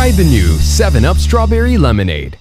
Try the new 7-Up Strawberry Lemonade.